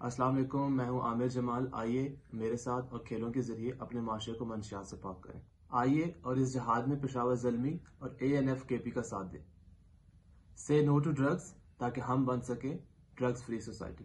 अस्सलाम वालेकुम मैं हूँ आमिर जमाल। आइए मेरे साथ और खेलों के ज़रिए अपने माशरे को मंशियात से पाक करें। आइए और इस जहाद में पेशावर जलमी और A N F K P का साथ दें। से नो टू ड्रग्स ताकि हम बन सके ड्रग्स फ्री सोसाइटी